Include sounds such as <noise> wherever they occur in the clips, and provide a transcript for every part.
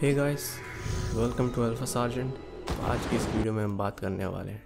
Hey guys welcome to Alpha Sergeant आज की इस वीडियो में हम बात करने वाले हैं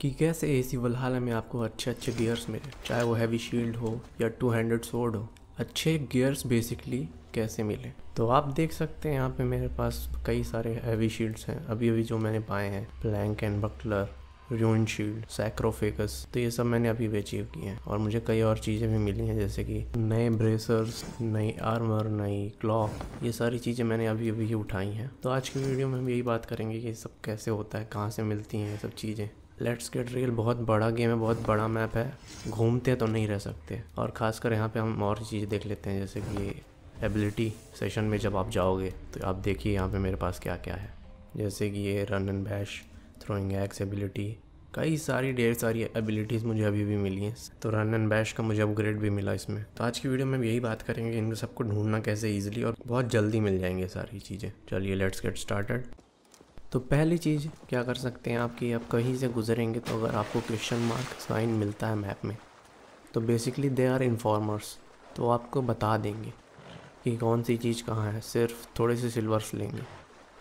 कि कैसे ए सी वलहाला में आपको अच्छे अच्छे गियर्स मिले। चाहे वो हैवी शील्ड हो या टू हैंड्रेड सोड हो, अच्छे गियर्स बेसिकली कैसे मिले? तो आप देख सकते हैं यहाँ पे मेरे पास कई सारे हैवी शील्ड्स हैं। अभी अभी जो मैंने पाए हैं plank and buckler rune shield sarcophagus तो ये सब मैंने अभी भी अचीव किए हैं। और मुझे कई और चीज़ें भी मिली हैं, जैसे कि नए ब्रेसर्स नई आर्मर नई क्लॉक ये सारी चीज़ें मैंने अभी अभी ही उठाई हैं। तो आज की वीडियो में हम यही बात करेंगे कि सब कैसे होता है, कहाँ से मिलती हैं ये सब चीज़ें। लेट्स गेट रियल बहुत बड़ा गेम है, बहुत बड़ा मैप है। घूमते तो नहीं रह सकते। और ख़ासकर यहाँ पे हम और चीज़ देख लेते हैं, जैसे कि एबिलिटी सेशन में जब आप जाओगे तो आप देखिए यहाँ पे मेरे पास क्या क्या है। जैसे कि ये run and bash throwing axe ability कई सारी ढेर सारी एबिलिटीज़ मुझे अभी भी मिली हैं। तो रन एंड बैश का मुझे अपग्रेड भी मिला इसमें। तो आज की वीडियो में यही बात करेंगे इनको सबको ढूंढना कैसे ईजिली और बहुत जल्दी मिल जाएँगे सारी चीज़ें। चलिए लेट्स गेट स्टार्टेड तो पहली चीज़ क्या कर सकते हैं आपकी आप कहीं से गुजरेंगे तो अगर आपको क्वेश्चन मार्क साइन मिलता है मैप में तो बेसिकली दे आर इन्फॉर्मर्स तो आपको बता देंगे कि कौन सी चीज़ कहाँ है। सिर्फ़ थोड़े से सिल्वर्स लेंगे।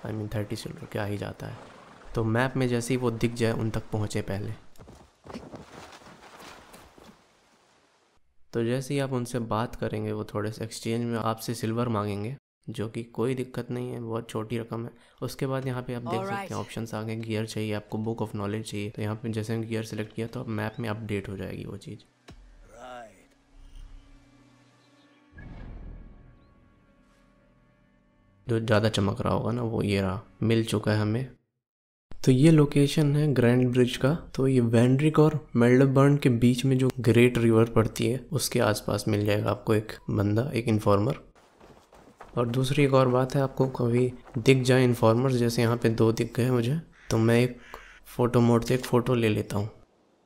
आई मीन थर्टी सिल्वर क्या ही जाता है। तो मैप में जैसे ही वो दिख जाए उन तक पहुँचे पहले। तो जैसे ही आप उनसे बात करेंगे वो थोड़े से एक्सचेंज में आपसे सिल्वर मांगेंगे जो कि कोई दिक्कत नहीं है बहुत छोटी रकम है। उसके बाद यहाँ पे आप देख सकते हैं ऑप्शन आ गए गियर चाहिए आपको बुक ऑफ़ नॉलेज चाहिए। तो यहाँ पे जैसे हम गियर सेलेक्ट किया तो मैप में अपडेट हो जाएगी वो चीज़। जो ज़्यादा चमक रहा होगा ना वो ये रहा। मिल चुका है हमें। तो ये लोकेशन है ग्रैंड ब्रिज का। तो ये वैंड्रिक और मेल्डबर्न के बीच में जो ग्रेट रिवर पड़ती है, उसके आसपास मिल जाएगा आपको एक बंदा, एक इन्फॉर्मर और दूसरी एक और बात है, आपको कभी दिख जाए इन्फॉर्मर जैसे यहाँ पे दो दिख गए मुझे तो मैं एक फ़ोटो मोड से एक फ़ोटो ले लेता हूँ,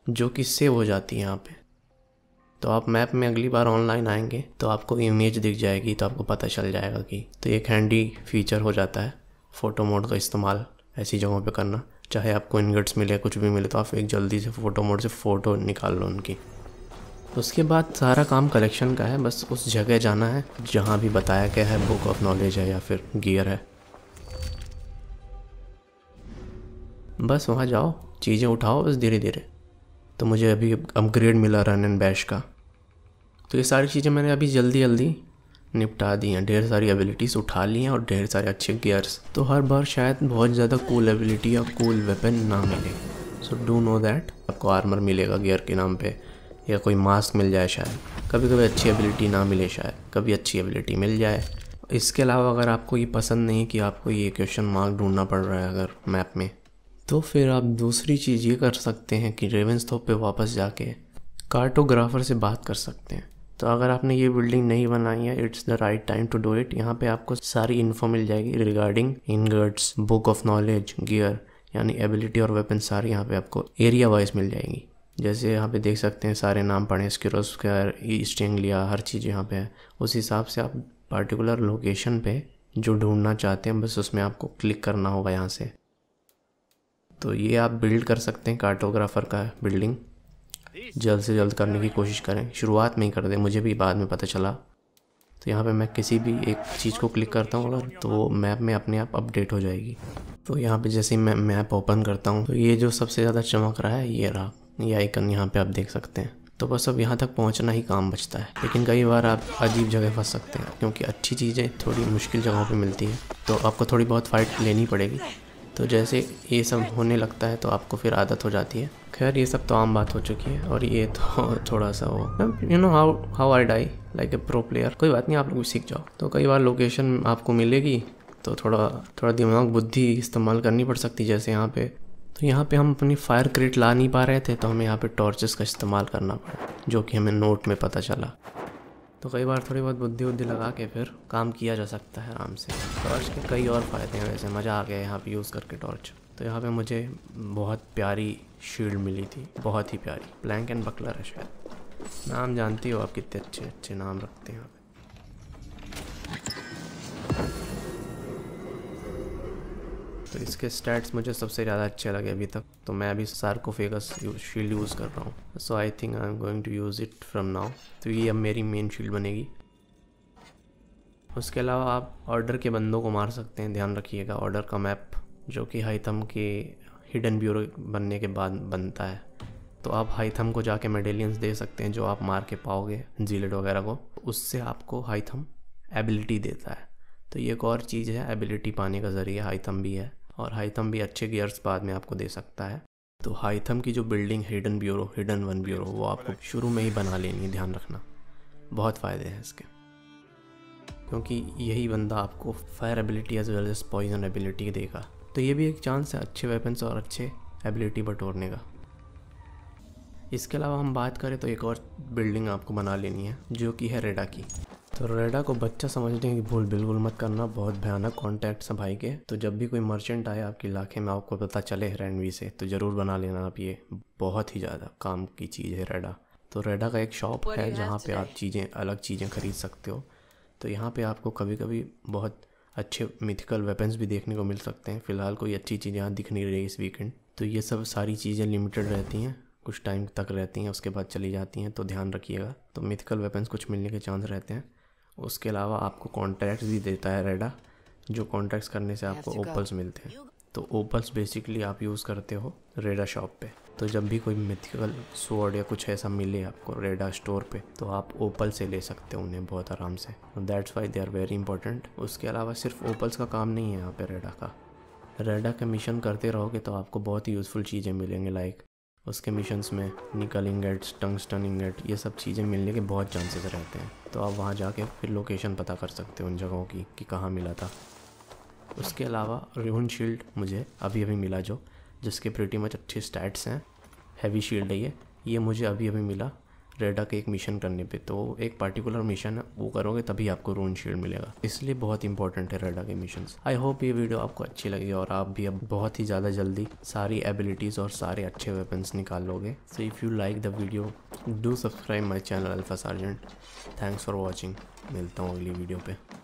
जो कि सेव हो जाती है यहाँ पे। तो आप मैप में अगली बार ऑनलाइन आएँगे तो आपको इमेज दिख जाएगी तो आपको पता चल जाएगा कि तो एक हैंडी फीचर हो जाता है फ़ोटो मोड का इस्तेमाल। ऐसी जगहों पे करना। चाहे आपको इनगट्स मिले, कुछ भी मिले तो आप एक जल्दी से फ़ोटो मोड से फ़ोटो निकाल लो उनकी। उसके बाद सारा काम कलेक्शन का है, बस उस जगह जाना है, जहाँ भी बताया गया है बुक ऑफ़ नॉलेज है या फिर गियर है। बस वहाँ जाओ, चीज़ें उठाओ, बस धीरे धीरे तो मुझे अभी अपग्रेड मिला रन एंड बैश का। तो ये सारी चीज़ें मैंने अभी जल्दी जल्दी निपटा दी हैं। ढेर सारी एबिलिटीज़ उठा ली हैं और ढेर सारे अच्छे गियर्स तो हर बार शायद बहुत ज़्यादा कूल एबिलिटी या कूल वेपन ना मिले। सो डू नो दैट आपको आर्मर मिलेगा गियर के नाम पे। या कोई मास्क मिल जाए शायद। कभी कभी अच्छी एबिलिटी ना मिले शायद। कभी अच्छी एबिलिटी मिल जाए। इसके अलावा अगर आपको ये पसंद नहीं कि आपको ये क्वेश्चन मार्क ढूंढना पड़ रहा है अगर मैप में तो फिर आप दूसरी चीज़ ये कर सकते हैं कि रेवेंस थोप पर वापस जाके कार्टोग्राफर से बात कर सकते हैं। तो अगर आपने ये बिल्डिंग नहीं बनाई है it's the right time to do it यहाँ पे आपको सारी इन्फो मिल जाएगी रिगार्डिंग इनगर्ट्स बुक ऑफ़ नॉलेज गियर यानी एबिलिटी और वेपन सारी यहाँ पे आपको एरिया वाइज मिल जाएँगी। जैसे यहाँ पे देख सकते हैं सारे नाम, पढ़े स्किरोस्कर ईस्ट एंग्लिया हर चीज़ यहाँ पे है। उस हिसाब से आप पर्टिकुलर लोकेशन पे जो ढूंढना चाहते हैं, बस उसमें आपको क्लिक करना होगा यहाँ से। तो ये आप बिल्ड कर सकते हैं कार्टोग्राफर का बिल्डिंग जल्द से जल्द करने की कोशिश करें। शुरुआत में ही कर दें, मुझे भी बाद में पता चला। तो यहाँ पे मैं किसी भी एक चीज़ को क्लिक करता हूँ तो मैप में अपने आप अपडेट हो जाएगी। तो यहाँ पे जैसे मैं मैप ओपन करता हूँ तो ये जो सबसे ज़्यादा चमक रहा है, ये रहा। ये आइकन यहाँ पे आप देख सकते हैं। तो बस अब यहाँ तक पहुँचना ही काम बचता है। लेकिन कई बार आप अजीब जगह फंस सकते हैं, क्योंकि अच्छी चीज़ें थोड़ी मुश्किल जगहों पर मिलती हैं। तो आपको थोड़ी बहुत फ़ाइट लेनी पड़ेगी। तो जैसे ये सब होने लगता है तो आपको फिर आदत हो जाती है। खैर, ये सब तो आम बात हो चुकी है और ये तो <laughs> थोड़ा सा वो you know how how I die like a pro player कोई बात नहीं, आप लोग सीख जाओ। तो कई बार लोकेशन आपको मिलेगी तो थोड़ा थोड़ा दिमाग बुद्धि इस्तेमाल करनी पड़ सकती जैसे यहाँ पे। तो यहाँ पे हम अपनी फायर क्रेट ला नहीं पा रहे थे तो हमें यहाँ पे टॉर्चेस का इस्तेमाल करना पड़ा, जो कि हमें नोट में पता चला। तो कई बार थोड़ी बहुत बुद्धि बुद्धि लगा के फिर काम किया जा सकता है आराम से। टॉर्च के कई और फ़ायदे हैं, वैसे मज़ा आ गया यहाँ पे यूज़ करके टॉर्च तो यहाँ पे मुझे बहुत प्यारी शील्ड मिली थी, बहुत ही प्यारी। ब्लैंक एंड बकलर है शायद। नाम जानती हो आप कितने अच्छे अच्छे नाम रखते हैं यहाँ तो इसके स्टैट्स मुझे सबसे ज़्यादा अच्छे लगे अभी तक। तो मैं अभी सार्कोफेगस शील्ड यूज़ कर रहा हूँ। So I think I am going to use it from now तो ये अब मेरी मेन शील्ड बनेगी। उसके अलावा आप ऑर्डर के बंदों को मार सकते हैं। ध्यान रखिएगा ऑर्डर का मैप जो कि हाइथम के हिडन ब्यूरो बनने के बाद बनता है। तो आप हाइथम को जाके मेडेलियंस दे सकते हैं जो आप मार के पाओगे जीलेट वगैरह को। उससे आपको हाइथम एबिलिटी देता है। तो ये एक और चीज़ है एबिलिटी पाने का ज़रिए हाइथम भी है। और हाइथम भी अच्छे गियर्स बाद में आपको दे सकता है। तो हाइथम की जो building hidden bureau, hidden one bureau, वो आपको शुरू में ही बना लेनी है, ध्यान रखना। बहुत फ़ायदे हैं इसके। क्योंकि यही बंदा आपको fire ability as well as poison ability देगा। तो ये भी एक चांस है अच्छे वेपन्स और अच्छे एबिलिटी बटोरने का। इसके अलावा हम बात करें तो एक और बिल्डिंग आपको बना लेनी है, जो कि है रेडा की। तो रेडा को बच्चा समझने की भूल बिल्कुल मत करना बहुत भयानक कॉन्टैक्ट है भाई के। तो जब भी कोई मर्चेंट आए आपके इलाके में आपको पता चले रैनवी से तो ज़रूर बना लेना आप ये। बहुत ही ज़्यादा काम की चीज़ है रेडा तो रेडा का एक शॉप है जहाँ पे आप चीज़ें अलग चीज़ें खरीद सकते हो। तो यहाँ पे आपको कभी कभी बहुत अच्छे मिथिकल वेपन्स भी देखने को मिल सकते हैं। फ़िलहाल कोई अच्छी चीज़ यहाँ दिख नहीं रही इस वीकेंड तो ये सब सारी चीज़ें लिमिटेड रहती हैं कुछ टाइम तक रहती हैं उसके बाद चली जाती हैं तो ध्यान रखिएगा। तो मिथिकल वेपन्स कुछ मिलने के चांस रहते हैं। उसके अलावा आपको कॉन्ट्रैक्ट्स भी देता है रेडा जो कॉन्ट्रैक्ट्स करने से आपको ओपल्स मिलते हैं। तो ओपल्स बेसिकली आप यूज़ करते हो रेडा शॉप पे। तो जब भी कोई मिथिकल सोर्ड या कुछ ऐसा मिले आपको रेडा स्टोर पे तो आप ओपल से ले सकते हो उन्हें बहुत आराम से। That's why they are very important उसके अलावा सिर्फ़ ओपल्स का काम नहीं है यहाँ पे रेडा का। रेडा का मिशन करते रहोगे तो आपको बहुत ही यूज़फुल चीज़ें मिलेंगे लाइक उसके मिशंस में निकल इंगेट्स टंगस्टन इंगेट ये सब चीज़ें मिलने के बहुत चांसेस रहते हैं। तो आप वहाँ जाके फिर लोकेशन पता कर सकते हो उन जगहों की, कि कहाँ मिला था। उसके अलावा रिहन शील्ड मुझे अभी अभी मिला जो, जिसके प्रिटी मच अच्छे स्टैट्स हैं। हैवी शील्ड है ये। ये मुझे अभी अभी मिला। रेडा के एक मिशन करने पे तो एक पर्टिकुलर मिशन है, वो करोगे तभी आपको रून शील्ड मिलेगा। इसलिए बहुत इंपॉर्टेंट है रेडा के मिशन आई होप ये वीडियो आपको अच्छी लगी और आप भी अब बहुत ही ज़्यादा जल्दी सारी एबिलिटीज़ और सारे अच्छे वेपन्स निकाल लोगे। So if you like the video do subscribe my channel Alpha Sergeant thanks for watching मिलता हूँ अगली वीडियो पे।